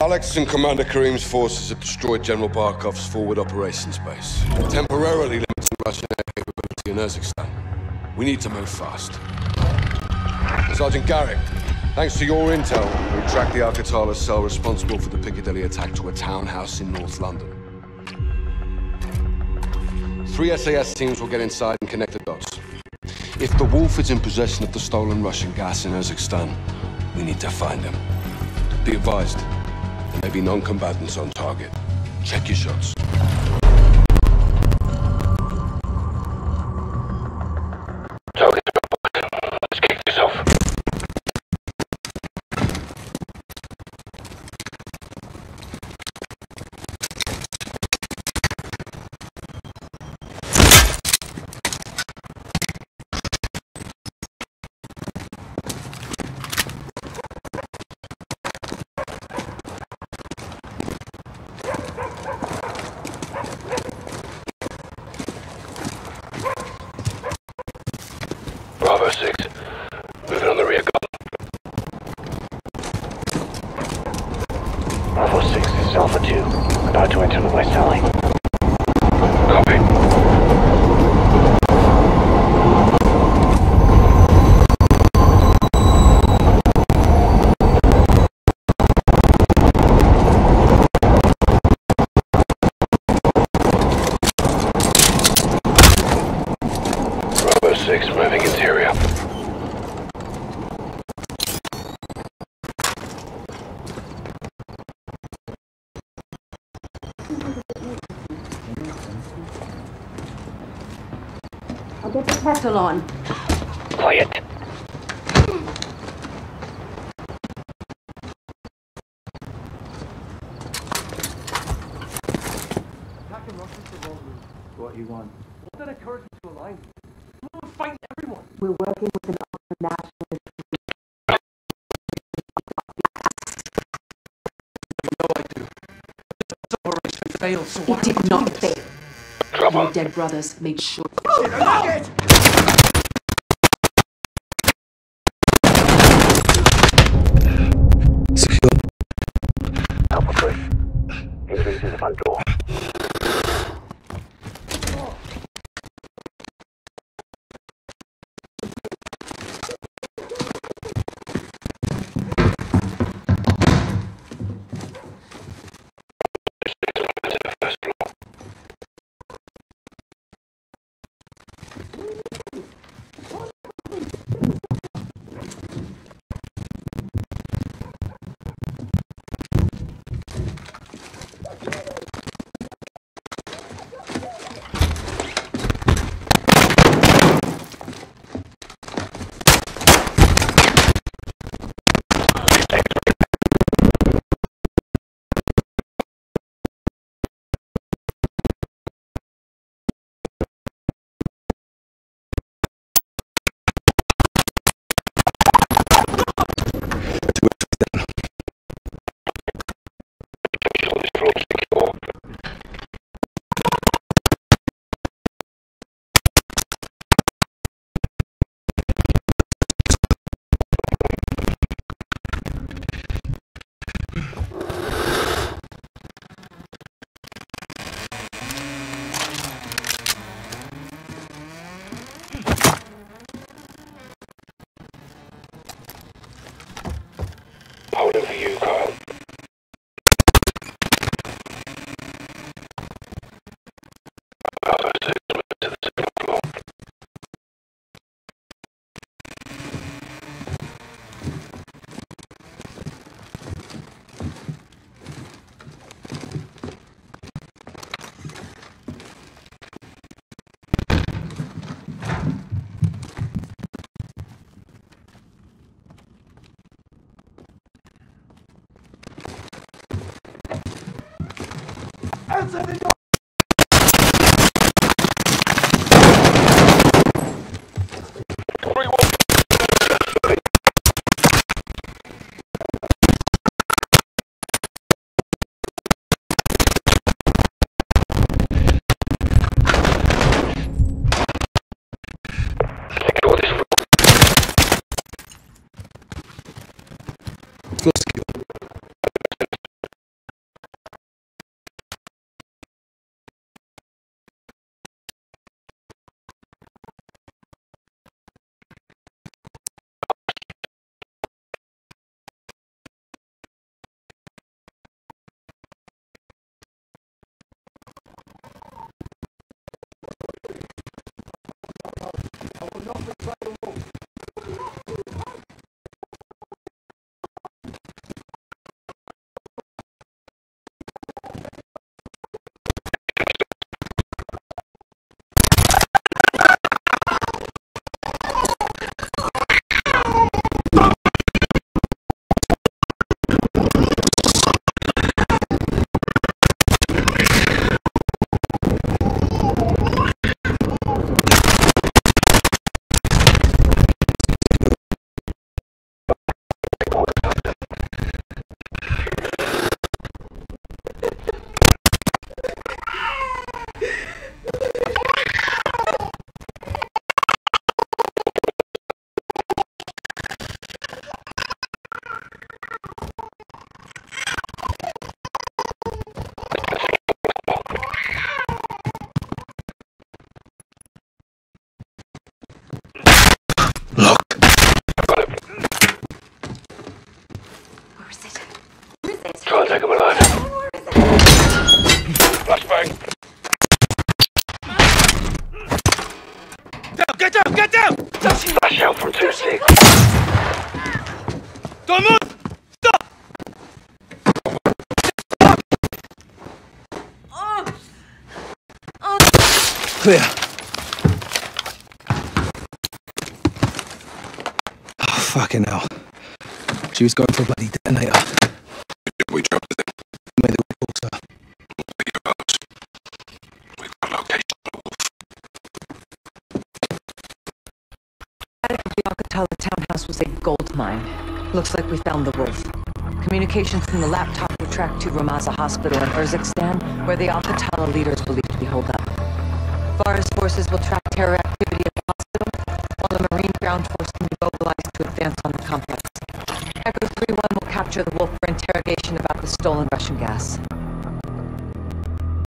Alex and Commander Karim's forces have destroyed General Barkov's forward operations base, temporarily limiting Russian air capability in Urzikstan. We need to move fast. Sergeant Garrick, thanks to your intel, we tracked the Al-Qatala cell responsible for the Piccadilly attack to a townhouse in North London. Three SAS teams will get inside and connect the dots. If the Wolf is in possession of the stolen Russian gas in Urzikstan, we need to find him. Be advised, there may be non-combatants on target. Check your shots. 6, moving interior. I'll get the kettle on. We're working with an nationalist. No, I do. This operation failed, so It did not fail. Trouble. Your dead brothers made sure. Alpha Three Flash out from 2-6. Don't move! Stop! Clear. Oh, fucking hell. She was going for a bloody detonator. The townhouse was a gold mine. Looks like we found the wolf. Communications from the laptop were tracked to Ramaza Hospital in Urzikstan, where the Al-Qatala leader is believed to be holed up. Farah's forces will track terror activity at the hospital, while the Marine ground force can be mobilized to advance on the complex. Echo 3-1 will capture the wolf for interrogation about the stolen Russian gas.